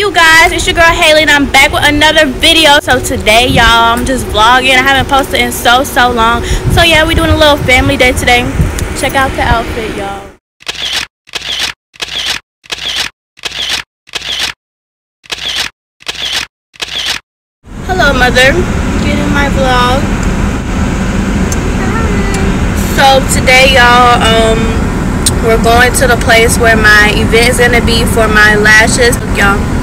you guys it's your girl Halle and i'm back with another video. So today y'all i'm just vlogging. I haven't posted in so so long. So yeah we're doing a little family day today. Check out the outfit y'all. Hello mother. Get in my vlog. Hi. so today y'all um we're going to the place where my event is gonna be for my lashes. Y'all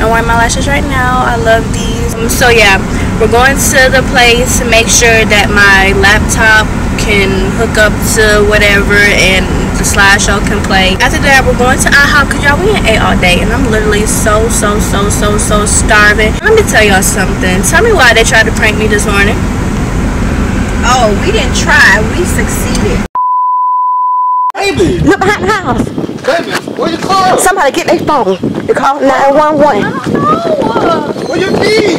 i'm wearing my lashes right now i love these um, so yeah we're going to the place to make sure that my laptop can hook up to whatever and the slideshow can play after that we're going to IHOP because y'all we ain't ate all day and i'm literally so so so so so starving let me tell y'all something tell me why they tried to prank me this morning Oh, we didn't try. We succeeded. Baby, Look behind the house. baby, where your car? Somebody get their phone. They call 911. Where your keys?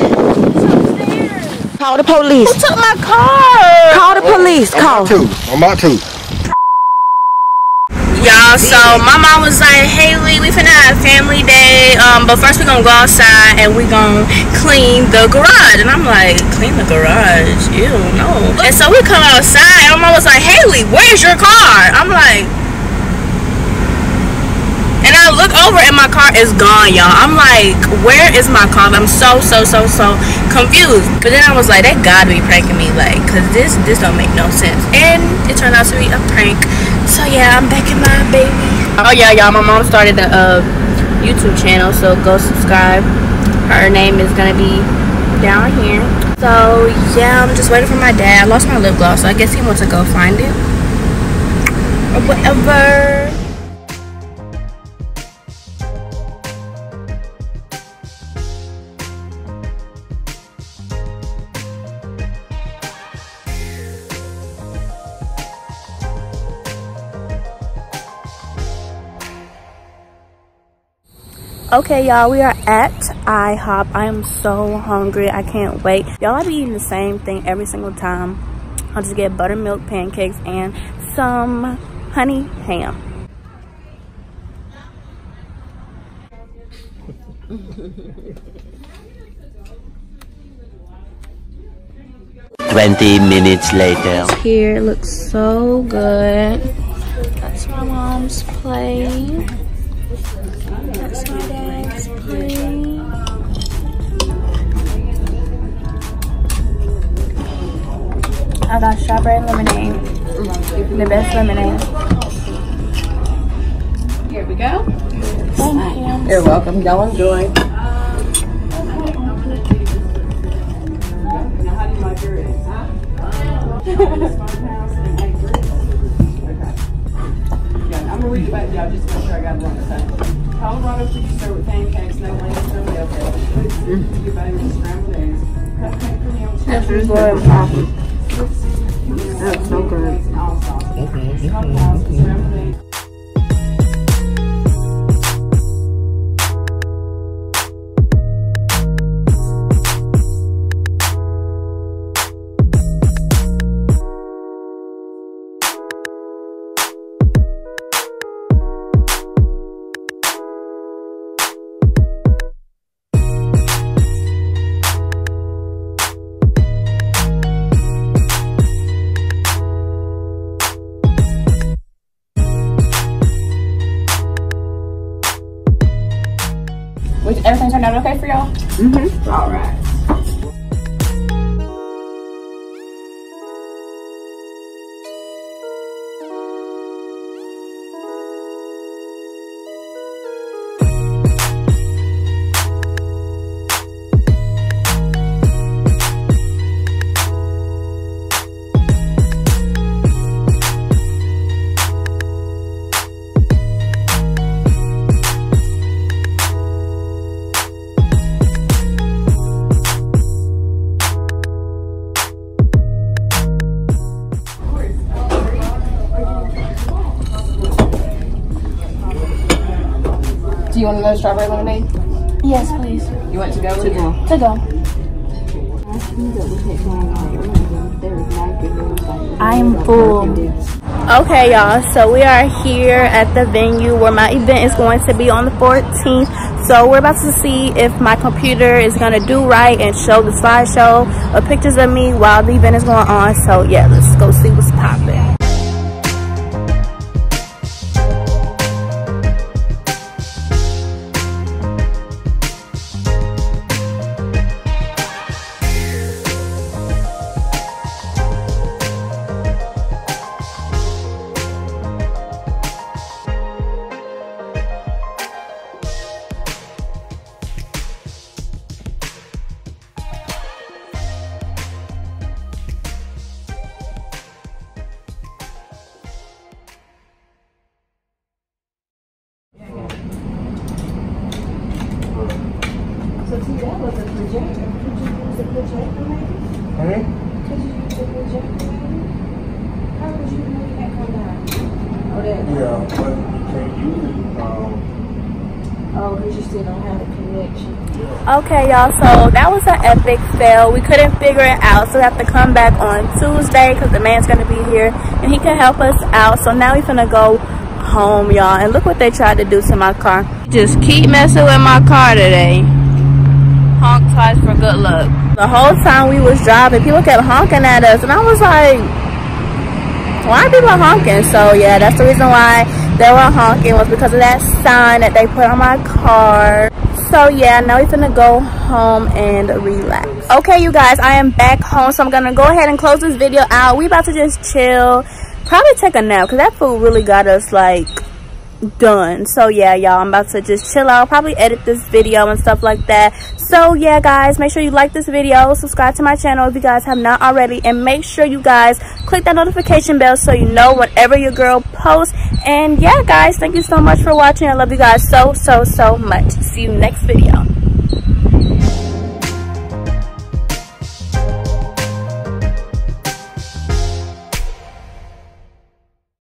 Call the police. Who took my car Call the police. I'm Call. about. I'm about to. Y'all, so my mom was like, Halle, we finna have family day, um, but first we gonna go outside and we gonna clean the garage. And I'm like, clean the garage? Ew, no. And so we come outside and my mom was like, Halle, where's your car? I'm like, and I look over and my car is gone, y'all. I'm like, where is my car? I'm so, so, so, so confused. But then I was like, they gotta be pranking me, like, cause this, this don't make no sense. And it turned out to be a prank. So yeah, I'm back in my baby. Oh yeah, y'all. My mom started a uh, YouTube channel, so go subscribe. Her name is gonna be down here. So yeah, I'm just waiting for my dad. I lost my lip gloss, so I guess he wants to go find it or whatever. Okay, y'all, we are at IHOP. I am so hungry. I can't wait. Y'all, I be eating the same thing every single time. I'll just get buttermilk pancakes and some honey ham. Twenty minutes later. Here it looks so good. That's my mom's plate. I got strawberry lemonade. The best lemonade. Here we go. Thank you. You're welcome. Y'all enjoy. I'm gonna read back, y'all, just to make sure I got it wrong. Colorado cookie served with pancakes, no layers, no milk. Your baby scrambled eggs. Cupcake cream on That's so good. all sauces. Everything turned out okay for y'all? Mm-hmm. All right. You want another strawberry lemonade? Yes, please. You want to go? To go. To go. I'm full. Okay, y'all. So we are here at the venue where my event is going to be on the 14th. So we're about to see if my computer is gonna do right and show the slideshow of pictures of me while the event is going on. So yeah, let's go see what's popping. Yeah, but you can't use it. Um, Oh, because you still don't have a connection. Okay, y'all, so that was an epic fail. We couldn't figure it out, so we have to come back on Tuesday because the man's going to be here and he can help us out. So now we're going to go home, y'all. And look what they tried to do to my car. Just keep messing with my car today. Honk twice for good luck. The whole time we was driving, people kept honking at us, and I was like, why are people honking? So yeah, that's the reason why they were honking was because of that sign that they put on my car. So yeah, now we're gonna go home and relax. Okay, you guys, I am back home, so I'm gonna go ahead and close this video out. We about to just chill, probably take a nap, cause that food really got us like done. So yeah y'all i'm about to just chill out probably edit this video and stuff like that. So yeah guys make sure you like this video subscribe to my channel if you guys have not already and make sure you guys click that notification bell so you know whenever your girl posts. And yeah guys thank you so much for watching. I love you guys so so so much. See you next video